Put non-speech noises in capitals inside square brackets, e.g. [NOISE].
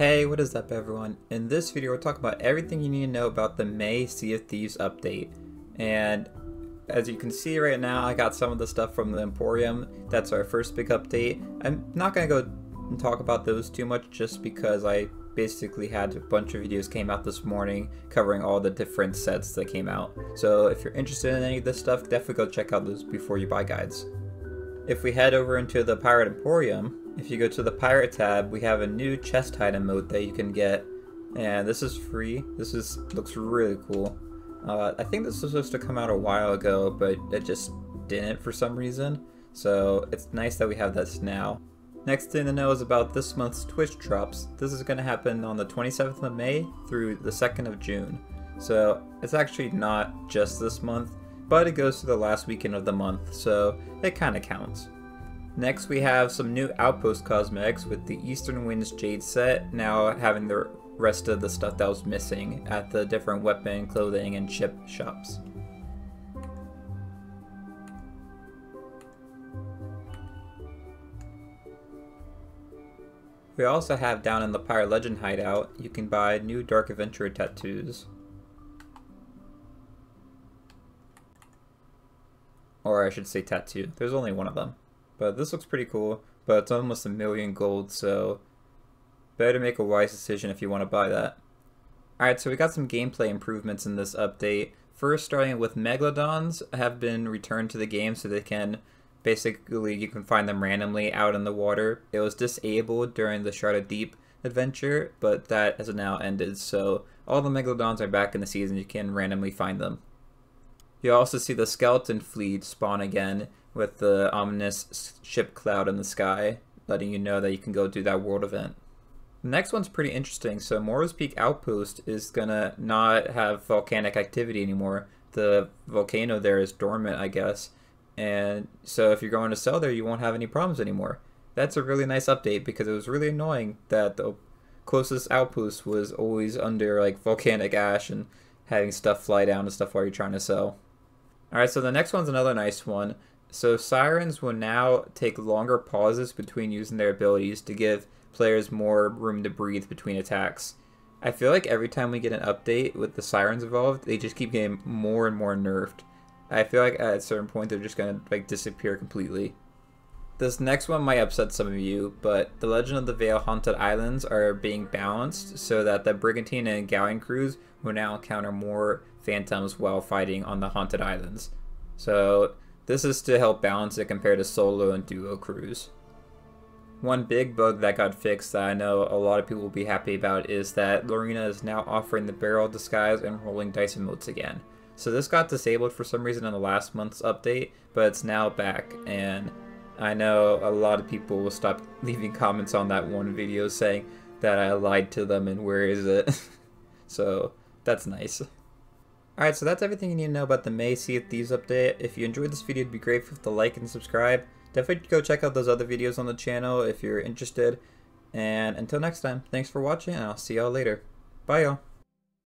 Hey, what is up everyone? In this video, we're talking about everything you need to know about the May Sea of Thieves update. And as you can see right now, I got some of the stuff from the Emporium. That's our first big update. I'm not going to go and talk about those too much just because I basically had a bunch of videos came out this morning covering all the different sets that came out. So if you're interested in any of this stuff, definitely go check out those before you buy guides. If we head over into the Pirate Emporium, if you go to the Pirate tab, we have a new chest item mode that you can get. And this is free. This is looks really cool. Uh, I think this was supposed to come out a while ago, but it just didn't for some reason. So it's nice that we have this now. Next thing to know is about this month's Twitch drops. This is going to happen on the 27th of May through the 2nd of June. So it's actually not just this month, but it goes to the last weekend of the month, so it kind of counts. Next we have some new Outpost cosmetics with the Eastern Winds Jade set now having the rest of the stuff that was missing at the different weapon, clothing, and chip shops. We also have down in the Pirate Legend hideout, you can buy new Dark Adventurer tattoos. Or I should say tattoo. There's only one of them. But this looks pretty cool. But it's almost a million gold, so better make a wise decision if you want to buy that. Alright, so we got some gameplay improvements in this update. First, starting with Megalodons have been returned to the game so they can basically you can find them randomly out in the water. It was disabled during the Shrouded Deep adventure, but that has now ended, so all the Megalodons are back in the season. You can randomly find them. You also see the skeleton fleet spawn again with the ominous ship cloud in the sky, letting you know that you can go do that world event. The next one's pretty interesting. So Morrow's Peak Outpost is gonna not have volcanic activity anymore. The volcano there is dormant, I guess. And so if you're going to sell there, you won't have any problems anymore. That's a really nice update because it was really annoying that the closest outpost was always under like volcanic ash and having stuff fly down and stuff while you're trying to sell. Alright, so the next one's another nice one. So Sirens will now take longer pauses between using their abilities to give players more room to breathe between attacks. I feel like every time we get an update with the Sirens involved, they just keep getting more and more nerfed. I feel like at a certain point they're just gonna like disappear completely. This next one might upset some of you, but the Legend of the Veil Haunted Islands are being balanced so that the Brigantine and Galleon crews will now encounter more phantoms while fighting on the Haunted Islands. So this is to help balance it compared to solo and duo crews. One big bug that got fixed that I know a lot of people will be happy about is that Larinna is now offering the barrel disguise and rolling dice emotes again. So this got disabled for some reason in the last month's update, but it's now back and I know a lot of people will stop [LAUGHS] leaving comments on that one video saying that I lied to them and where is it. [LAUGHS] so that's nice. Alright, so that's everything you need to know about the May Sea of Thieves update. If you enjoyed this video, it'd be great if to like and subscribe. Definitely go check out those other videos on the channel if you're interested. And until next time, thanks for watching, and I'll see y'all later. Bye, y'all.